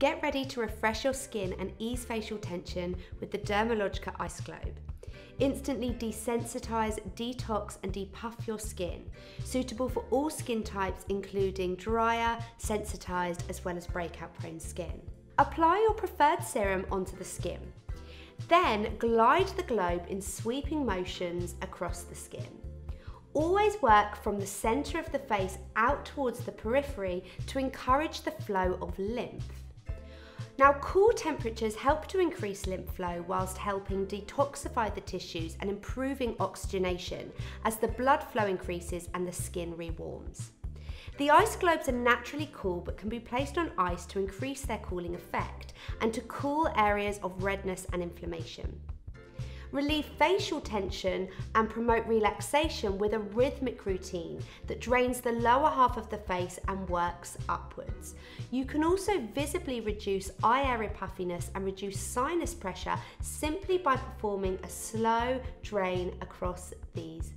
Get ready to refresh your skin and ease facial tension with the Dermalogica Ice Globe. Instantly desensitize, detox, and depuff your skin. Suitable for all skin types, including drier, sensitized, as well as breakout prone skin. Apply your preferred serum onto the skin. Then glide the globe in sweeping motions across the skin. Always work from the centre of the face out towards the periphery to encourage the flow of lymph. Now, cool temperatures help to increase lymph flow whilst helping detoxify the tissues and improving oxygenation as the blood flow increases and the skin rewarms. The ice globes are naturally cool but can be placed on ice to increase their cooling effect and to cool areas of redness and inflammation relieve facial tension, and promote relaxation with a rhythmic routine that drains the lower half of the face and works upwards. You can also visibly reduce eye area puffiness and reduce sinus pressure simply by performing a slow drain across these